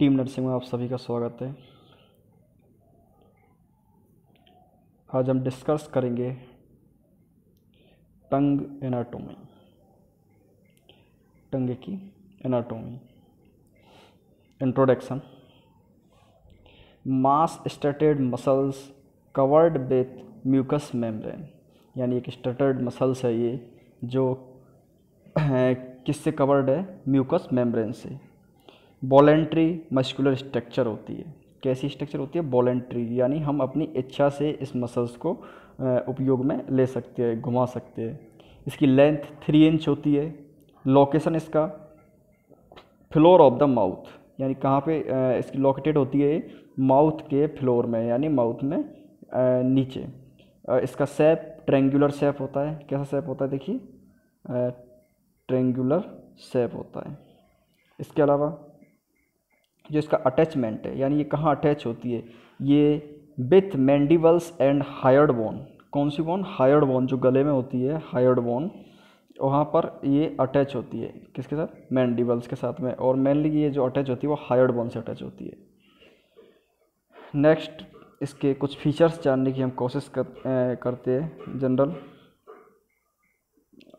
Team nursing में आप सभी का स्वागत है। आज हम डिस्कस करेंगे टंग एनाटोमी। टंग की anatomy. Introduction. Mass striated muscles covered with mucous membrane. यानी एक स्टेटेड मसल्स है ये, जो, किससे कवर्ड है? म्यूकस मेम्ब्रेन से। वॉलेंट्री मस्कुलर स्ट्रक्चर होती है। कैसी स्ट्रक्चर होती है? वॉलेंट्री, यानी हम अपनी इच्छा से इस मसल्स को उपयोग में ले सकते हैं, घुमा सकते हैं। इसकी लेंथ थ्री इंच होती है। लोकेशन इसका, फ्लोर ऑफ़ द माउथ, यानी कहाँ पे इसकी लोकेटेड होती है? माउथ के फ्लोर में, यानी माउथ में नीचे। इसका सेप ट्रेंगुलर सेप होता है। कैसा सेप होता है? देखिए। ट्रेंगुलर सेप होता है। इसके अलावा जो इसका अटैचमेंट है यानी ये कहाँ अटैच होती है? ये with mandibles and hyoid bone कौन सी बोन हायर्ड बोन जो गले में होती है हायर्ड बोन वहाँ पर ये अटैच होती है। किसके साथ? मैंडिबल्स के साथ में। और मेनली ये जो अटैच होती है वो हायर्ड बोन से अटैच होती है। नेक्स्ट इसके कुछ फीचर्स जानने की हम कोशिश कर, करते हैं। जनरल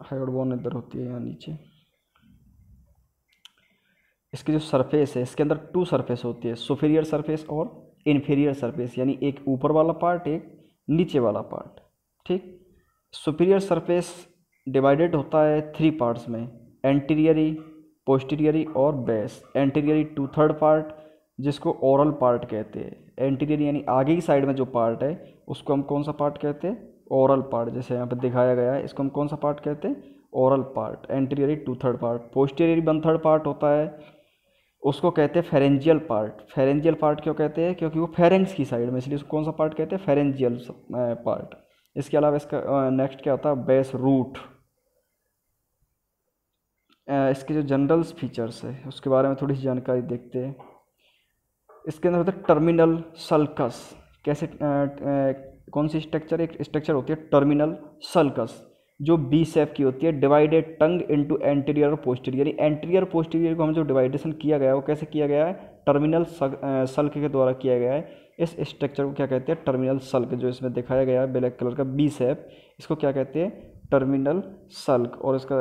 हायर्ड बोन इधर होती है यहाँ नीचे? इसकी जो सरफेस है, इसके अंदर टू सरफेस होती है सुपीरियर सरफेस और इन्फीरियर सरफेस यानी एक ऊपर वाला पार्ट एक नीचे वाला पार्ट ठीक? सुपीरियर सरफेस डिवाइडेड होता है थ्री पार्ट्स में एंटीरियरी पोस्टीरियरी और base anteriorly two third part जिसको ओरल पार्ट कहते हैं. एंटीरियर यानी आगे की साइड में जो पार्ट है, उसको हम कौन सा पार्ट कहते हैं? ओरल पार्ट जैसे यहाँ पर दिखाया गया है, इसको हम कौन सा पार्ट कहते हैं? Oral part anteriorly two third part posteriorly one third part होता है उसको कहते हैं फेरेंजियल पार्ट फेरेंजियल पार्ट क्यों कहते हैं? क्योंकि वो फेरेंग्स की साइड में, इसलिए उसको कौन सा पार्ट कहते हैं? फेरेंजियल पार्ट इसके अलावा इसका नेक्स्ट क्या होता है? बेस रूट इसके जो जनरल्स फीचर्स है, उसके बारे में थोड़ी सी जानकारी देखते हैं. इसके अंदर होता है टर्मिनल सल्कस कैसे कौन सी स्ट्रक्चर एक स्ट्रक्चर होती है टर्मिनल सल्कस जो बी सेफ़ की होती है डिवाइडेड टंग इनटू एंटीरियर और पोस्टीरियर एंटीरियर पोस्टीरियर को हम जो डिवाइडेशन किया गया है, वो कैसे किया गया है? टर्मिनल सल्क के द्वारा किया गया है। इस स्ट्रक्चर को क्या कहते हैं? टर्मिनल सल्क जो इसमें दिखाया गया है ब्लैक कलर का बी सेप इसको क्या कहते हैं? टर्मिनल सल्क और इसका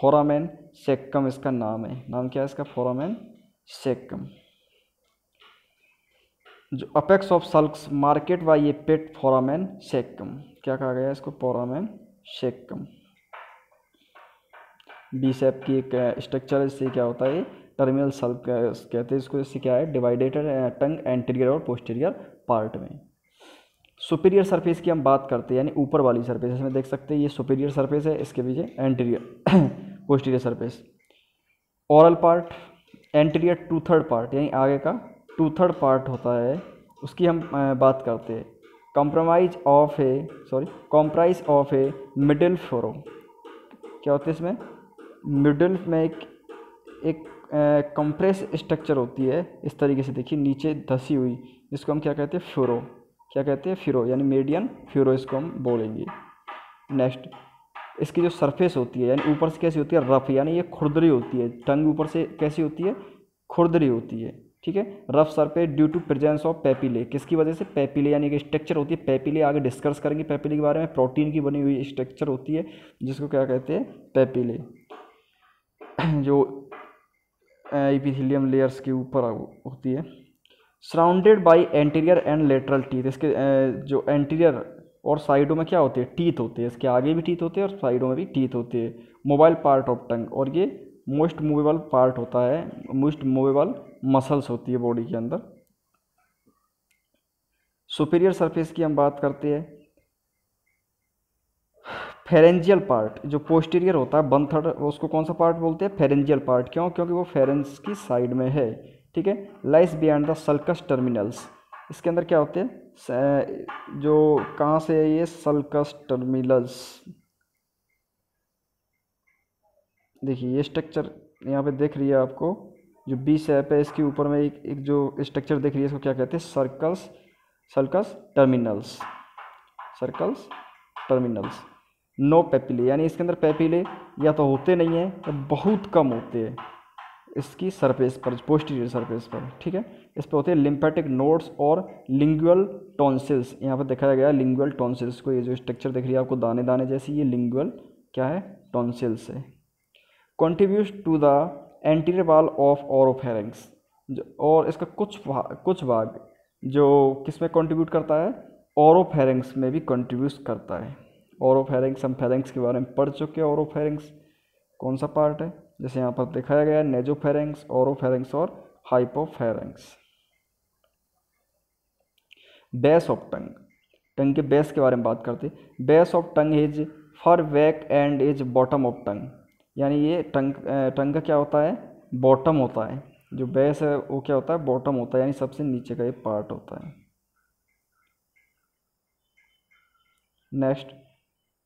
फोरामैन सेक्कम इसका नाम है। नाम क्या है इसका? फोरामैन सेक्कम जो apex of sulcus marked by ये पेट फोरामैन सेक्कम क्या कहा गया है इसको? फोरामैन शेकम बी सेप की एक स्ट्रक्चर इससे क्या होता है? टर्मिनल सल्क कहते हैं इसको, इससे क्या है? डिवाइडेड टंग एंटीरियर और पोस्टीरियर पार्ट में। सुपीरियर सरफेस की हम बात करते हैं, यानी ऊपर वाली सरफेस इसमें देख सकते हैं, ये सुपीरियर सरफेस है, इसके पीछे anterior posterior surface oral part anterior two third part यानी आगे का टू थर्ड पार्ट होता है। उसकी हम बात करते हैं। Compromise of a sorry comprise of a middle floor क्या होता है इसमें? मिडिल में एक एक कंप्रेस स्ट्रक्चर होती है, इस तरीके से देखिए, नीचे धसी हुई, जिसको हम क्या कहते हैं? फ्लोरो क्या कहते हैं? फ्यूरो यानी मीडियन फ्यूरो इसको हम बोलेंगे। नेक्स्ट इसकी जो सरफेस होती है, यानी ऊपर से कैसी होती है? रफ यानी ये खुरदरी होती है। टंग ऊपर से कैसी होती है? खुरदरी होती है। ठीक है? Rough surface due to presence of papillae किसकी वजह से? पेपिले यानी कि स्ट्रक्चर होती है। पेपिले आगे डिस्कस करेंगे पेपिले के बारे में। प्रोटीन की बनी हुई स्ट्रक्चर होती है, जिसको क्या कहते हैं? पेपिले जो एपिथेलियम लेयर्स के ऊपर होती है। Surrounded by anterior and lateral teeth इसके जो एंटीरियर और साइडों में क्या होते हैं? टीथ होते हैं। इसके आगे भी टीथ होते हैं और साइडों में भी टीथ होते हैं। मोबाइल पार्ट ऑफ़ टंग और ये मोस्ट मूवेबल पार्ट होता है। मोस्ट मूवेबल मसल्स होती है बॉडी के अंदर। सुपीरियर सरफेस की हम बात करते हैं। फेरेंजियल पार्ट जो पोस्टीरियर होता है वन थर्ड उसको कौन सा पार्ट बोलते हैं? फेरेंजियल पार्ट क्यों? क्योंकि वो फेरेंस की साइड में है। ठीक है? Lies beyond the sulcus terminalis इसके अंदर क्या होते हैं? जो कहाँ से है ये? सल्कस टर्मिनल्स देखिए, ये स्ट्रक्चर यहाँ पे देख रही है आपको। जो बी शेप है इसके ऊपर में एक एक जो स्ट्रक्चर देख रही है, इसको क्या कहते हैं? Sulcus sulcus terminalis sulcus terminalis no papillae यानी इसके अंदर पेपिले या तो होते नहीं हैं, या बहुत कम होते हैं। इसकी सरफेस पर पोस्टीरियर सरफेस पर, ठीक है? इस पर होते हैं लिम्फेटिक नोड्स और लिंगुअल टॉन्सिल्स यहाँ पर दिखाया गया लिंगुअल टॉन्सिल्स को, ये जो स्ट्रक्चर दिख रही है आपको दाने दाने जैसी, ये लिंगुअल क्या है? टॉन्सिल्स है। Contribute to the anterior wall of oropharynx और इसका कुछ भाग कुछ भाग जो किसमें कॉन्ट्रीब्यूट करता है? ओरोफेरेंक्स में भी कॉन्ट्रीब्यूट करता है। ओरोफेरेंक्स हम फेरेंक्स के बारे में पढ़ चुके हैं ओरोफेरेंक्स कौन सा पार्ट है? जैसे यहाँ पर दिखाया गया है नेजोफेरेंक्स ओरोफेरेंक्स और हाइपोफेरेंक्स बेस ऑफ़ टंग टंग के बेस के बारे में बात करते base of tongue is far back and is bottom of tongue यानी ये टंग टंग का क्या होता है? बॉटम होता है। जो बेस है, वो क्या होता है? बॉटम होता है, यानी सबसे नीचे का ये पार्ट होता है। Next,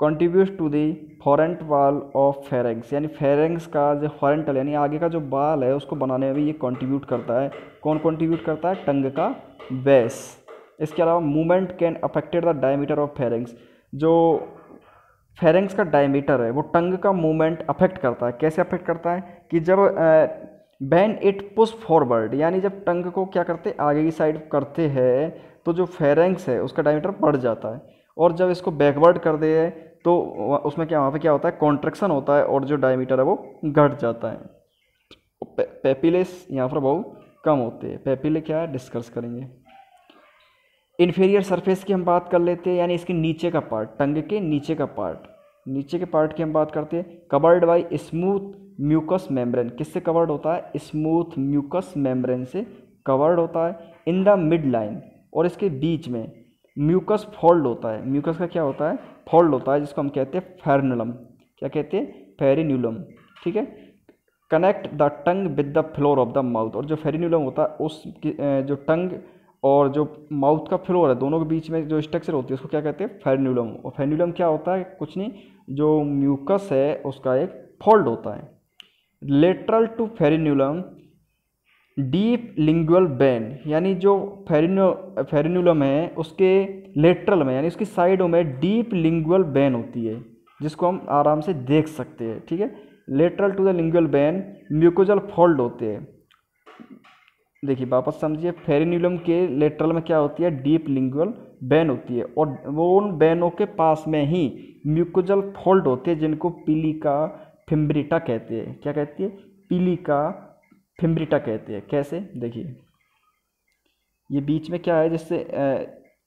contribute to the front wall of pharynx. यानी फेरेंग्स का जो फॉरेंटल यानी आगे का जो बाल है, उसको बनाने में भी ये कंट्रीब्यूट करता है। कौन कंट्रीब्यूट करता है? टंग का बेस। इसके अलावा movement can affected the diameter of pharynx. जो फेरेंग्स का डायमीटर है, वो टंग का मूवमेंट अफेक्ट करता है। कैसे अफेक्ट करता है? कि जब बैन इट पुश फॉरवर्ड यानी जब टंग को क्या करते, आगे की साइड करते हैं तो जो फेरेंग्स है, उसका डायमीटर बढ़ जाता है। और जब इसको बैकवर्ड कर दे तो उसमें क्या, वहाँ पे क्या होता है? कॉन्ट्रेक्शन होता है और जो डायमीटर है, वो घट जाता है। पेपिलेस यहाँ पर बहुत कम होते हैं। पेपिले क्या है? डिस्कस करेंगे। इन्फीरियर सरफेस की हम बात कर लेते हैं, यानी इसके नीचे का पार्ट टंग के नीचे का पार्ट नीचे के पार्ट की हम बात करते हैं covered by smooth mucous membrane किससे कवर्ड होता है? स्मूथ म्यूकस मेम्ब्रेन से कवर्ड होता है इन द मिड लाइन और इसके बीच में म्यूकस फोल्ड होता है. म्यूकस का क्या होता है? फोल्ड होता है, जिसको हम कहते हैं फेरनुलम क्या कहते हैं? फेरिन्यूलम ठीक है? Connect the tongue with the floor of the mouth और जो फेरिन्यूलम होता है उस जो टंग और जो माउथ का फ्लोर है दोनों के बीच में जो स्ट्रक्चर होती है, उसको क्या कहते हैं? फेरन्यूलम और फेरन्यूलम क्या होता है? कुछ नहीं, जो म्यूकस है, उसका एक फोल्ड होता है। Lateral to frenulum deep lingual vein यानी जो फेरिनो फेरिनुलम है, उसके लेटरल में, यानी उसकी साइडों में डीप लिंगुअल बैन होती है, जिसको हम आराम से देख सकते हैं, ठीक है? Lateral to the lingual vein mucosal fold होते हैं। देखिए, वापस समझिए, फेरिनुलम के लेटरल में क्या होती है? डीप लिंगुअल बैन होती है और वो उन बैनों के पास में ही म्यूकोजल फोल्ड होते हैं जिनको पीलिका फिम्ब्रिटा कहते हैं। क्या कहती है? पीलिका फिम्ब्रिटा कहते हैं। कैसे? देखिए, ये बीच में क्या है, जिससे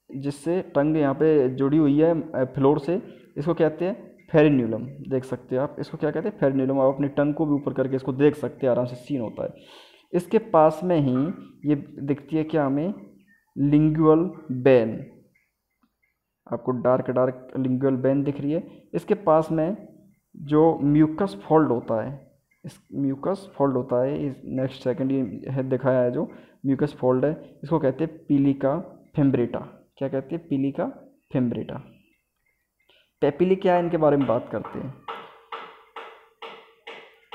जिससे टंग यहाँ पे जुड़ी हुई है फ्लोर से, इसको कहते हैं फेरिन्यूलम देख सकते हो आप, इसको क्या कहते हैं? फेरिन्यूलम आप अपनी टंग को भी ऊपर करके इसको देख सकते हैं, आराम से सीन होता है। इसके पास में ही ये दिखती है क्या हमें लिंगुअल बैन। आपको डार्क डार्क लिंगुअल बैन दिख रही है। इसके पास में जो म्यूकस फोल्ड होता है, इस म्यूकस फोल्ड होता है, इस नेक्स्ट सेकंड ये है दिखाया है जो म्यूकस फोल्ड है, इसको कहते हैं पीलिका फेम्ब्रेटा। क्या कहते हैं? पीलिका फेम्ब्रेटा। पेपिली क्या है? इनके बारे में बात करते हैं।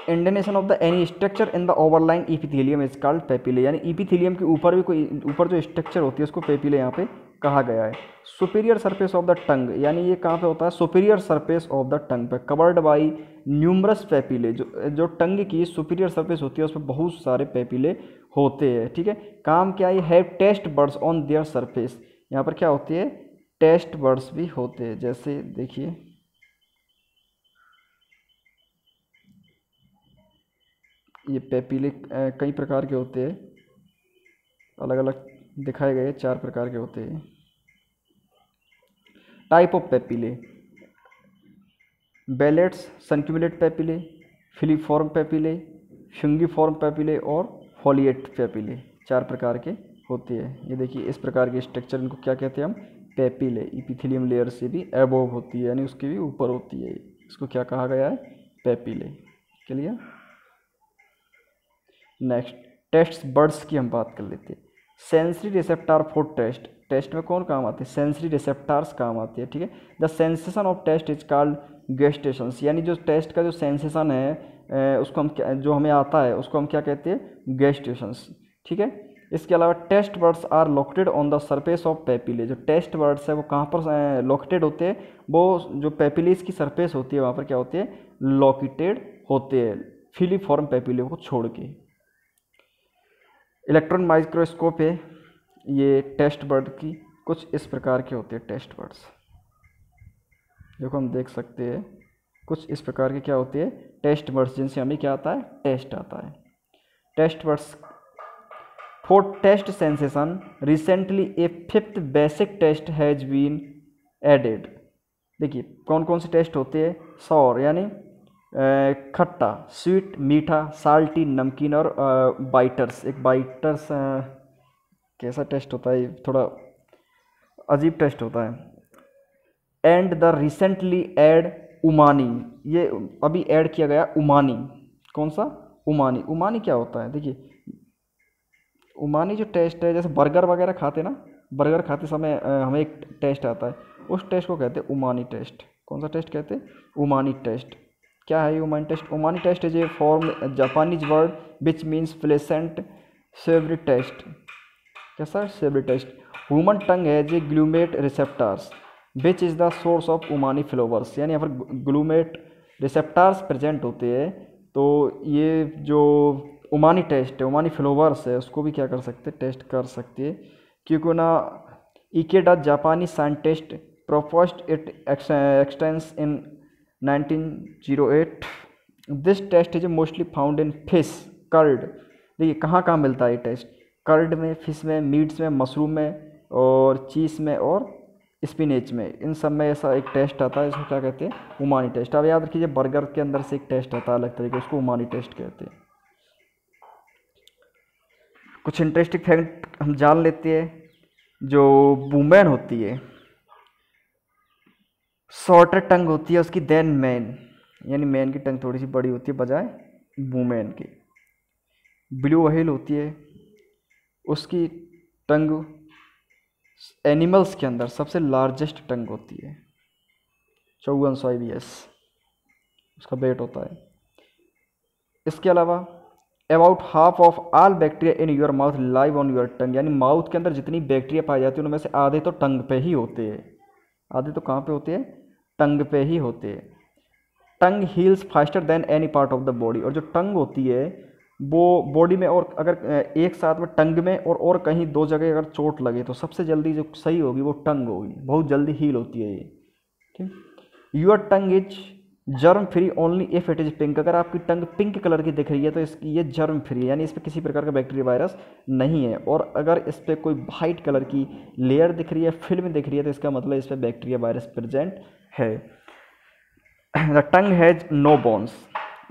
Indentation of the any structure in the overlying epithelium is called papillae यानी इपिथेलियम के ऊपर भी कोई, ऊपर जो स्ट्रक्चर होती है, उसको पेपिले यहाँ पे कहा गया है। Superior surface of the tongue यानी ये कहाँ पे होता है? Superior surface of the tongue पे। कवर्ड बाई न्यूमरस पेपिले जो जो टंग की सुपीरियर सरफेस होती है उस पर बहुत सारे पेपिले होते हैं। ठीक है? काम क्या है? Have taste buds on their surface यहाँ पर क्या होती है? टेस्ट बर्ड्स भी होते हैं। जैसे देखिए। ये पेपीले कई प्रकार के होते हैं। अलग अलग दिखाए गए, चार प्रकार के होते हैं। Type of papillae vallates circumvallate papillae filiform papillae form papillae और फॉलिएट पेपिले चार प्रकार के होते हैं। ये देखिए, इस प्रकार के स्ट्रक्चर इनको क्या कहते हैं हम? पेपीले इपिथिलियम लेयर से भी एबोव होती है, यानी उसके भी ऊपर होती है। इसको क्या कहा गया है? Papillae clear next taste buds की हम बात कर लेते हैं। Sensory receptor for taste taste में कौन काम आते हैं? सेंसरी रिसेप्टार्स काम आते हैं, ठीक है? The sensation of taste is called gustation यानी जो टेस्ट का जो सेंसेशन है उसको हम जो हमें आता है, उसको हम क्या कहते हैं? गेस्टेशंस ठीक है? इसके अलावा taste buds are located on the surface of papillae जो टेस्ट वर्ड्स है, वो कहाँ पर लोकेटेड होते हैं? वो जो पेपिलेस की सरफेस होती है, वहाँ पर क्या होते हैं? लोकेटेड होते हैं फिलीफॉर्म पेपिले को छोड़ के। इलेक्ट्रॉन माइक्रोस्कोप है, ये टेस्ट बर्ड की, कुछ इस प्रकार के होते हैं टेस्ट बर्ड्स। देखो हम देख सकते हैं, कुछ इस प्रकार के क्या होते हैं, टेस्ट बर्ड्स, जिनसे हमें क्या आता है, टेस्ट आता है। Taste buds, for taste sensation, recently a fifth basic taste has been added. देखिए कौन कौन से टेस्ट होते हैं, सौर, यानी खट्टा स्वीट मीठा साल्टी नमकीन और बाइटर्स एक बाइटर्स कैसा टेस्ट होता है? थोड़ा अजीब टेस्ट होता है। And the recently add umami ये अभी ऐड किया गया उमानी कौन सा? उमानी उमानी क्या होता है? देखिए उमानी जो टेस्ट है, जैसे बर्गर वगैरह खाते ना बर्गर खाते समय हमें एक टेस्ट आता है। उस टेस्ट को कहते हैं उमानी टेस्ट कौन सा टेस्ट कहते हैं? उमानी टेस्ट क्या है? Umami taste umami taste is a form Japanese word which means pleasant savoury taste कैसा savoury taste human tongue has a glutamate receptors which is the source of umami flavours यानी पर ग्लूमेट receptors present होते हैं। तो ये जो उमानी test है उमानी flowers है, उसको भी क्या कर सकते टेस्ट कर सकते हैं। क्योंकि ना इकेडा जापानी scientist proposed it existence in 1908 this taste is mostly found in fish curd देखिए, कहाँ कहाँ मिलता है ये टेस्ट कर्ड में फ़िश में मीट्स में मशरूम में और चीज़ में और स्पिनेच में। इन सब में ऐसा एक टेस्ट आता है, इसको क्या कहते हैं? उमानी टेस्ट अब याद रखिए बर्गर के अंदर से एक टेस्ट आता है अलग तरीके उसको उमानी टेस्ट कहते हैं। कुछ इंटरेस्टिंग फैक्ट हम जान लेते हैं, जो वुमेन होती है। शॉर्टर टंग होती है उसकी देन मैन यानी मैन की टंग थोड़ी सी बड़ी होती है, बजाय वुमेन की. ब्लू व्हेल होती है, उसकी टंग एनिमल्स के अंदर सबसे लार्जेस्ट टंग होती है. चौवन सौ एस उसका वेट होता है. इसके अलावा about half of all bacteria in your mouth live on your tongue यानी माउथ के अंदर जितनी बैक्टीरिया पाई जाती है, उनमें से आधे तो टंग पे ही होते हैं. आधे तो कहाँ पे होते हैं? टंग पे ही होते हैं। Tongue heals faster than any part of the body और जो टंग होती है, वो बॉडी में और अगर एक साथ में टंग में और और कहीं दो जगह अगर चोट लगे तो सबसे जल्दी जो सही होगी वो टंग होगी। बहुत जल्दी हील होती है ये। ठीक? Your tongue is germ free only if it is pink अगर आपकी टंग पिंक कलर की दिख रही है तो इसकी ये जर्म फ्री है। यानी इस पर किसी प्रकार का बैक्टीरिया वायरस नहीं है। और अगर इस पर कोई वाइट कलर की लेयर दिख रही है फ़िल्म दिख रही है तो इसका मतलब इस पर बैक्टीरिया वायरस प्रेजेंट है। The tongue has no bones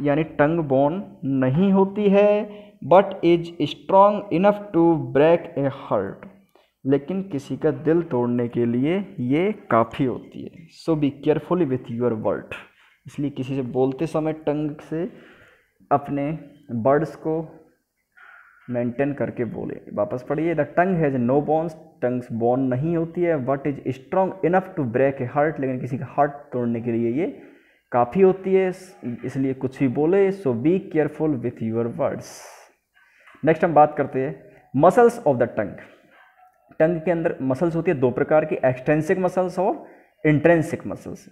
यानी टंग बोन नहीं होती है but is strong enough to break a heart लेकिन किसी का दिल तोड़ने के लिए ये काफ़ी होती है। So be careful with your word इसलिए किसी से बोलते समय टंग से अपने बर्ड्स को मेंटेन करके बोले। वापस पढ़िए, the tongue has no bones, tongues bone नहीं होती है। What is strong enough to break a heart? लेकिन किसी का हार्ट तोड़ने के लिए ये काफ़ी होती है इसलिए कुछ भी बोले so be careful with your words next हम बात करते हैं muscles of the tongue tongue के अंदर मसल्स होती है, दो प्रकार की एक्सटेंसिक मसल्स और intrinsic muscles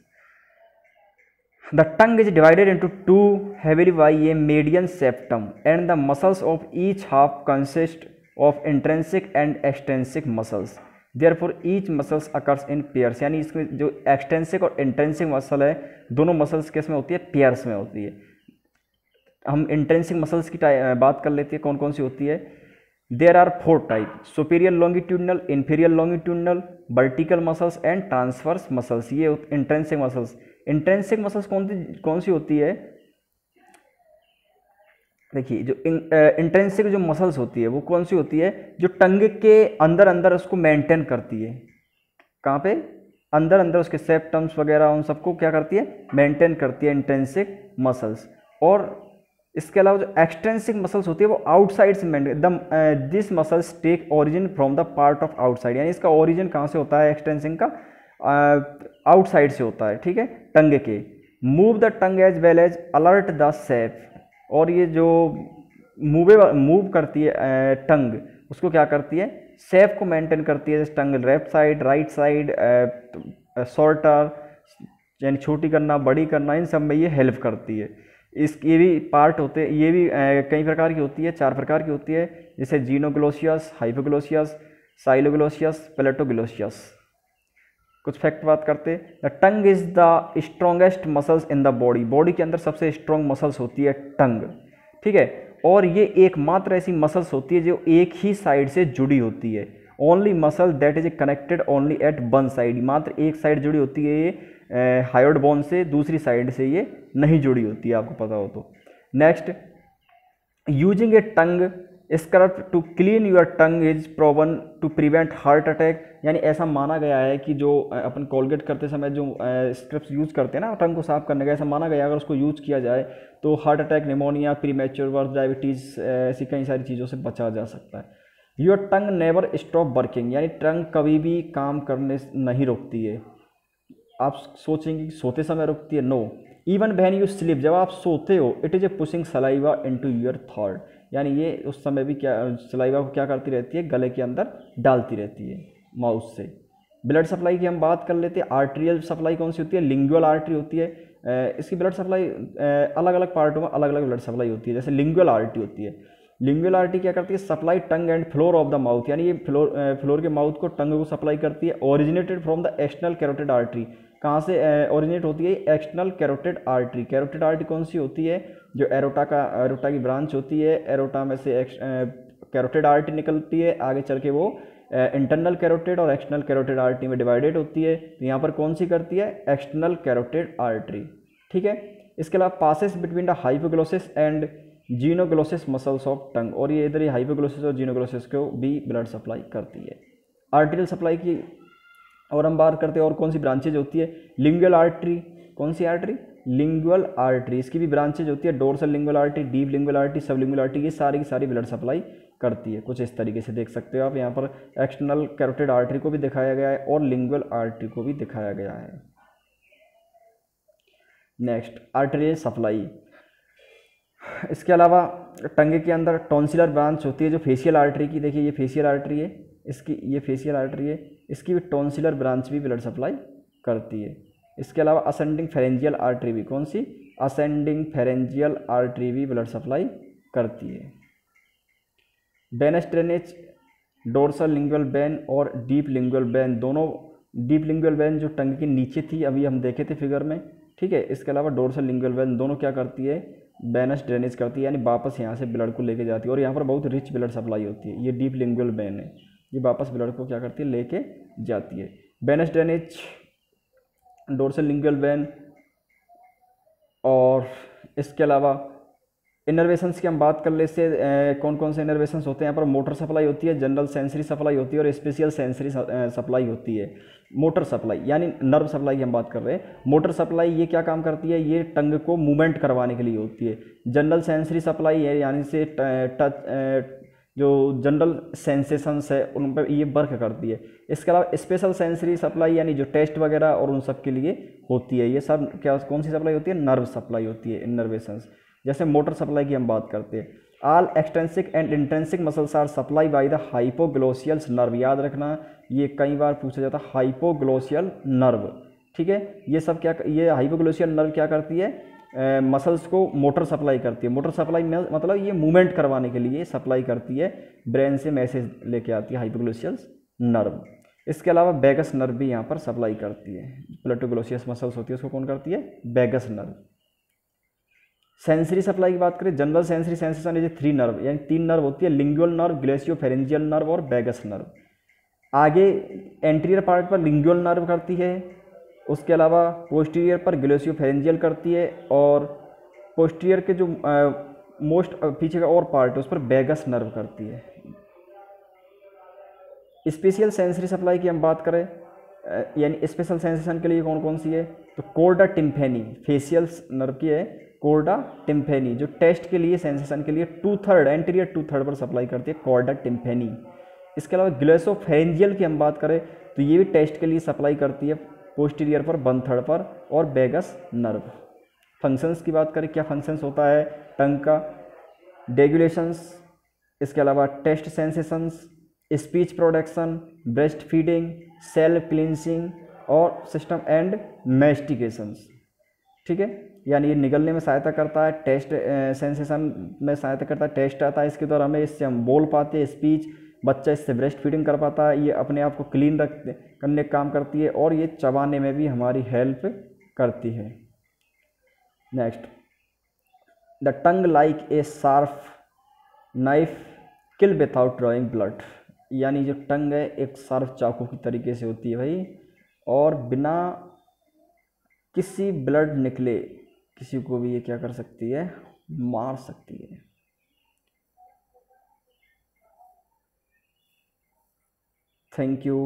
the tongue is divided into two heavy by a median septum and the muscles of each half consist of intrinsic and extrinsic muscles therefore each muscles occurs in pairs यानी इसमें जो extrinsic और intrinsic muscle है, दोनों muscles किसमें होती है? Pairs में होती है। हम इंट्रेंसिक मसल्स की बात कर लेते हैं कौन कौन सी होती है? There are four type superior longitudinal inferior longitudinal vertical muscles and transverse muscles ये इंट्रेंसिक मसल्स इंट्रेंसिक मसल्स कौन सी कौन सी होती है? देखिए, जो इंट्रेंसिक जो मसल्स होती है, वो कौन सी होती है? जो टंग के अंदर अंदर उसको मेंटेन करती है। कहाँ पे? अंदर अंदर उसके सेप्टम्स वगैरह, उन सबको क्या करती है? मेंटेन करती है इंट्रेंसिक मसल्स और इसके अलावा जो एक्सटेंसिक मसल्स होती है, वो आउटसाइड से maintain the this muscles take origin from the part of outside यानी इसका ओरिजिन कहाँ से होता है एक्सटेंसिंग का? आउटसाइड से होता है, ठीक है? टंग के। Move the tongue as well as alter the shape और ये जो मूवे मूव करती है टंग उसको क्या करती है? सेफ़ को मेंटेन करती है, जैसे tongue left side right side shorter यानी छोटी करना, बड़ी करना, इन सब में ये हेल्प करती है। इस, ये भी पार्ट होते हैं ये भी कई प्रकार की होती है, चार प्रकार की होती है। जैसे जीनोग्लोसियस हाइपोग्लोसियस साइलोग्लोसियस प्लेटोग्लोसियस कुछ फैक्ट बात करते the tongue is the strongest muscles in the body body के अंदर सबसे स्ट्रॉन्ग मसल्स होती है टंग ठीक है? और ये एकमात्र ऐसी मसल्स होती है जो एक ही साइड से जुड़ी होती है। Only muscle that is connected only at one side मात्र एक साइड जुड़ी होती है ये हायोड बोन से, दूसरी साइड से ये नहीं जुड़ी होती है, आपको पता हो तो। Next using a tongue scrub to clean your tongue is proven to prevent heart attack यानी ऐसा माना गया है कि जो अपन कोलगेट करते समय जो स्क्रब्स यूज़ करते हैं ना टंग को साफ़ करने का, ऐसा माना गया अगर उसको यूज़ किया जाए तो heart attack pneumonia premature birth diabetes ऐसी कई सारी चीज़ों से बचा जा सकता है। Your tongue never stop working यानी टंग कभी भी काम करने नहीं रोकती है। आप सोचेंगे कि सोते समय रुकती है? No even when you sleep जब आप सोते हो it is a pushing saliva into your thought यानी ये उस समय भी क्या सलाइवा को क्या करती रहती है? गले के अंदर डालती रहती है माउथ से। ब्लड सप्लाई की हम बात कर लेते हैं, आर्ट्रियल सप्लाई कौन सी होती है? लिंगुअल आर्टरी होती है। इसकी ब्लड सप्लाई अलग अलग पार्टों में अलग अलग ब्लड सप्लाई होती है, जैसे लिंगुअल आर्टरी होती है। लिंगुअल आर्टरी क्या करती है? Supply tongue and floor of the mouth, यानी ये फ्लोर फ्लोर के माउथ को टंग को सप्लाई करती है, originated from the external carotid artery. कहाँ से ओरिजिनेट होती है? External carotid artery. Carotid artery कौन सी होती है? जो एरोटा का, एरोटा की ब्रांच होती है, एरोटा में से कैरोटेड आर्टरी निकलती है, आगे चल के वो इंटरनल कैरोटेड और एक्सटर्नल कैरोटेड आर्टरी में डिवाइडेड होती है। तो यहाँ पर कौन सी करती है? एक्सटर्नल कैरोटेड आर्टरी ठीक है? इसके अलावा passes between the hyoglossus and genioglossus muscles of tongue और ये इधर ही हाइपोग्लोसिस और जीनोग्लोसिस को भी ब्लड सप्लाई करती है। आर्टियल सप्लाई की, और हम बात करते हैं और कौन सी ब्रांचेज होती है? लिंगल आर्टरी कौन सी आर्टरी लिंगुअल आर्टरी इसकी भी ब्रांचेज होती है dorsal lingual artery deep lingual artery sublingual artery ये सारी की सारी ब्लड सप्लाई करती है। कुछ इस तरीके से देख सकते हो आप। यहाँ पर एक्सटर्नल कैरोटेड आर्टरी को भी दिखाया गया है और लिंगुअल आर्टरी को भी दिखाया गया है। नेक्स्ट आर्टरी सप्लाई इसके अलावा टंगे के अंदर टॉन्सिलर ब्रांच होती है, जो फेशियल आर्टरी की, देखिए ये फेशियल आर्टरी है, इसकी, ये फेशियल आर्टरी है, इसकी भी टॉन्सिलर ब्रांच भी ब्लड सप्लाई करती है। इसके अलावा असेंडिंग फेरेंजियल आर्टरी भी कौन सी? असेंडिंग फेरेंजियल आर्टरी भी ब्लड सप्लाई करती है। Venous drainage dorsal lingual vein और डीप लिंगुअल बैन दोनों डीप लिंगुअल बैन जो टंग के नीचे थी, अभी हम देखे थे फिगर में, ठीक है? इसके अलावा डोर्सल लिंगुअल बैन दोनों क्या करती है? बैनस ड्रेनेज करती है, यानी वापस यहाँ से ब्लड को लेके जाती है और यहाँ पर बहुत रिच ब्लड सप्लाई होती है। ये डीप लिंगुअल बैन है। ये वापस ब्लड को क्या करती है? लेके जाती है। Venous drainage dorsal lingual vein और इसके अलावा इनर्वेशंस की हम बात कर ले से कौन कौन से इनर्वेशंस होते हैं? यहाँ पर मोटर सप्लाई होती है, जनरल सेंसरी सप्लाई होती है और स्पेशल सेंसरी सप्लाई होती है। मोटर सप्लाई, यानी नर्व सप्लाई की हम बात कर रहे हैं। मोटर सप्लाई ये क्या काम करती है? ये टंग को मूवमेंट करवाने के लिए होती है। जनरल सेंसरी सप्लाई है, यानी से टच जो जनरल सेंसेशंस है, उन पर ये वर्क करती है। इसके अलावा स्पेशल सेंसरी सप्लाई यानी जो टेस्ट वगैरह और उन सब के लिए होती है। ये सब क्या, कौन सी सप्लाई होती है? नर्व सप्लाई होती है इनर्वेशंस जैसे मोटर सप्लाई की हम बात करते हैं। All extrinsic and intrinsic muscles are supply by the hypoglossals nerve याद रखना, ये कई बार पूछा जाता है हाइपोग्लोसियल नर्व ठीक है? ये सब क्या, ये हाइपोग्लोसियल नर्व क्या करती है? मसल्स को मोटर सप्लाई करती है। मोटर सप्लाई मतलब ये मूवमेंट करवाने के लिए सप्लाई करती है। ब्रेन से मैसेज लेके आती है हाइपोग्लोसियल्स नर्व इसके अलावा बैगस नर्व भी यहाँ पर सप्लाई करती है। प्लेटोग्लोसियस मसल्स होती है, उसको कौन करती है? बैगस नर्व सेंसरी सप्लाई की बात करें general sensory sensation is three nerve यानी तीन नर्व होती है lingual nerve glossopharyngeal nerve और बैगस नर्व आगे एंटीरियर पार्ट पर लिंगुअल नर्व करती है। उसके अलावा पोस्टीरियर पर ग्लेसियो फेरेंजियल करती है और पोस्टीरियर के जो मोस्ट पीछे का और पार्ट है, उस पर बेगस नर्व करती है। स्पेशल सेंसरी सप्लाई की हम बात करें यानी स्पेशल सेंसेशन के लिए कौन कौन सी है? तो कोर्डा टिम्फेनी फेशियल नर्व की है कोर्डा टिम्फेनी जो टेस्ट के लिए सेंसेशन के लिए two third anterior two third पर सप्लाई करती है कोर्डा टिम्फेनी इसके अलावा ग्लेसोफेरेंजियल की हम बात करें तो ये भी टेस्ट के लिए सप्लाई करती है। पोस्टीरियर पर वन थर्ड पर और बेगस नर्व फ़ंक्शंस की बात करें, क्या फ़ंक्शंस होता है? टंग का डेगुलेशंस इसके अलावा taste sensations speech production breastfeeding self cleansing और सिस्टम एंड मेस्टिकेशंस ठीक है? यानी ये निगलने में सहायता करता है टेस्ट सेंसेशन में सहायता करता है टेस्ट आता है, इसके द्वारा हमें इससे हम बोल पाते हैं स्पीच बच्चा इससे ब्रेस्ट फीडिंग कर पाता है, ये अपने आप को क्लीन रख करने का काम करती है और ये चबाने में भी हमारी हेल्प करती है। Next the tongue like a sharp knife kill without drawing blood यानी जो टंग है, एक शार्प चाकू की तरीके से होती है भाई। और बिना किसी ब्लड निकले, किसी को भी ये क्या कर सकती है? मार सकती है। Thank you